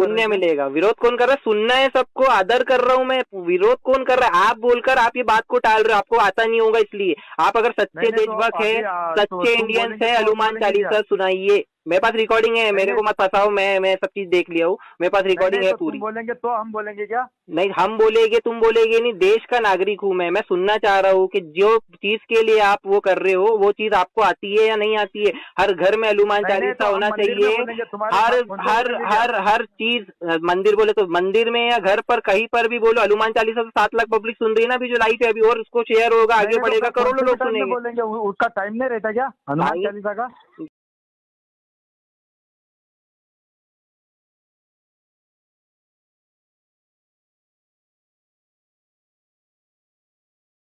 पुण्य मिलेगा। विरोध कौन कर रहा है? सुनना है सबको आदर कर रहा हूँ मैं। विरोध कौन कर रहा है? आप बोलकर आप ये बात को टाल रहे हो आपको आता नहीं होगा इसलिए। आप अगर सच्चे तो देशभक्त है तो सच्चे इंडियन इंडियंस है तो हनुमान चालीसा सुनाइए। मेरे पास रिकॉर्डिंग है मेरे को मत फंसाओ मैं मैं सब चीज़ देख लिया हूँ। मेरे पास रिकॉर्डिंग है तो पूरी। बोलेंगे तो हम बोलेंगे क्या? नहीं हम बोलेंगे तुम बोलेगे नहीं देश का नागरिक हूँ मैं मैं सुनना चाह रहा हूँ कि जो चीज़ के लिए आप वो कर रहे हो वो चीज़ आपको आती है या नहीं आती है? हर घर में हनुमान चालीसा तो होना चाहिए। हर हर हर हर चीज़ मंदिर बोले तो मंदिर में या घर पर कहीं पर भी बोलो हनुमान चालीसा तो सात लाख पब्लिक सुन रही है ना अभी जो लाइव है अभी और उसको शेयर होगा आगे तो बढ़ेगा करोड़ों लोग सुनेंगे। बोलेंगे? उसका टाइम नहीं रहता क्या? हनुमान चालीसा का?